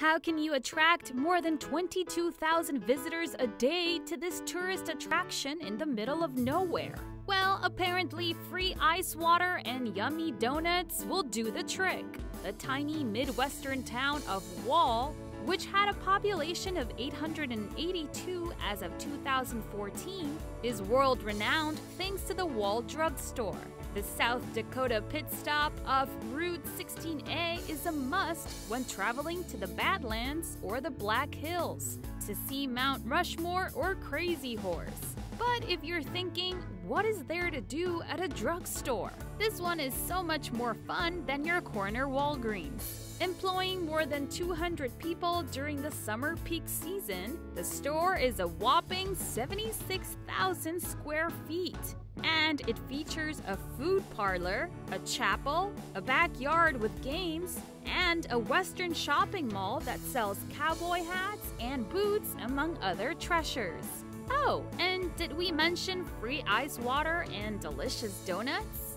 How can you attract more than 22,000 visitors a day to this tourist attraction in the middle of nowhere? Well, apparently, free ice water and yummy donuts will do the trick. The tiny Midwestern town of Wall, which had a population of 882 as of 2014, is world renowned thanks to the Wall Drugstore. The South Dakota pit stop of Route 16A is a must when traveling to the Badlands or the Black Hills to see Mount Rushmore or Crazy Horse. But if you're thinking, what is there to do at a drugstore? This one is so much more fun than your corner Walgreens. Employing more than 200 people during the summer peak season, the store is a whopping 76,000 square feet. And it features a food parlor, a chapel, a backyard with games, and a western shopping mall that sells cowboy hats and boots, among other treasures. Oh, and did we mention free ice water and delicious donuts?